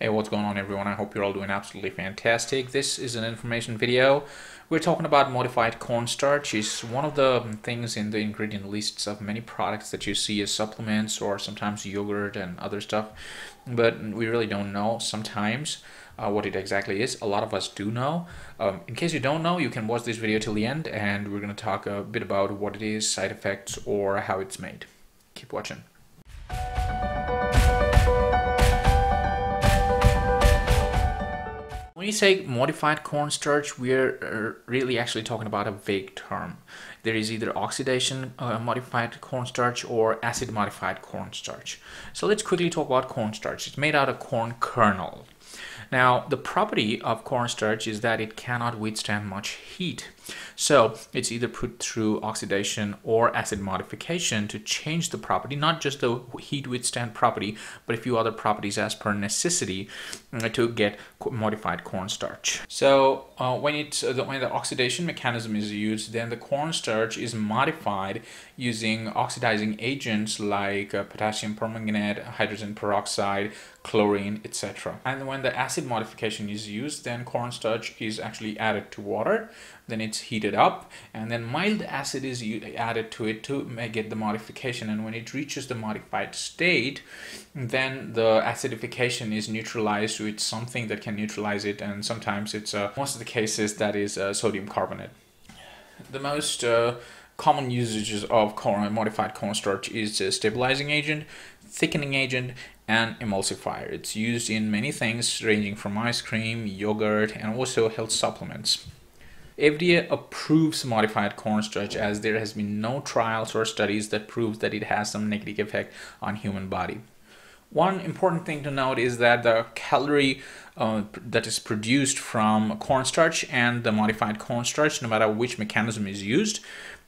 Hey, what's going on everyone? I hope you're all doing absolutely fantastic. This is an information video. We're talking about modified cornstarch. It's one of the things in the ingredient lists of many products that you see as supplements or sometimes yogurt and other stuff. But we really don't know sometimes uh, what it exactly is. A lot of us do know. Um, in case you don't know, you can watch this video till the end and we're going to talk a bit about what it is, side effects, or how it's made. Keep watching. When you say modified cornstarch, we're uh, really actually talking about a vague term. There is either oxidation uh, modified cornstarch or acid modified cornstarch. So let's quickly talk about cornstarch. It's made out of corn kernel. Now, the property of cornstarch is that it cannot withstand much heat. So it's either put through oxidation or acid modification to change the property, not just the heat withstand property, but a few other properties as per necessity uh, to get modified cornstarch. So uh, when, it, uh, when the oxidation mechanism is used, then the cornstarch is modified using oxidizing agents like uh, potassium permanganate, hydrogen peroxide, chlorine, etc. And when the acid modification is used, then cornstarch is actually added to water then it's heated up and then mild acid is added to it to get the modification and when it reaches the modified state then the acidification is neutralized with something that can neutralize it and sometimes it's uh, most of the cases that is uh, sodium carbonate. The most uh, common usages of corn, modified cornstarch is a stabilizing agent, thickening agent, and emulsifier. It's used in many things ranging from ice cream, yogurt, and also health supplements. FDA approves modified cornstarch as there has been no trials or studies that proves that it has some negative effect on human body. One important thing to note is that the calorie uh, that is produced from cornstarch and the modified cornstarch, no matter which mechanism is used,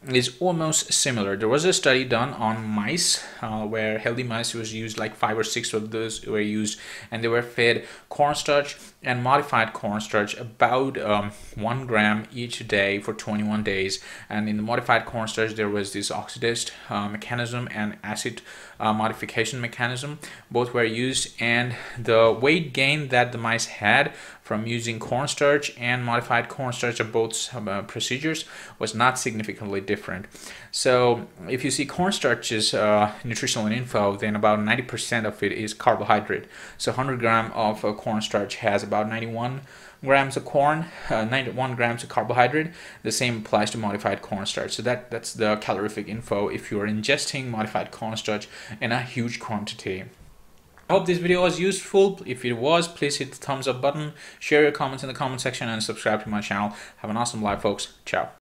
is almost similar. There was a study done on mice uh, where healthy mice was used, like five or six of those were used, and they were fed cornstarch and modified cornstarch about um, one gram each day for 21 days. And in the modified cornstarch, there was this oxidized uh, mechanism and acid uh, modification mechanism. Both were used, and the weight gain that the mice had from using cornstarch and modified cornstarch of both uh, procedures was not significantly different. So if you see cornstarch's uh, nutritional info, then about 90% of it is carbohydrate. So 100 gram of uh, cornstarch has about 91 grams of corn, uh, 91 grams of carbohydrate. The same applies to modified cornstarch. So that, that's the calorific info if you're ingesting modified cornstarch in a huge quantity. I hope this video was useful. If it was, please hit the thumbs up button, share your comments in the comment section, and subscribe to my channel. Have an awesome life, folks. Ciao.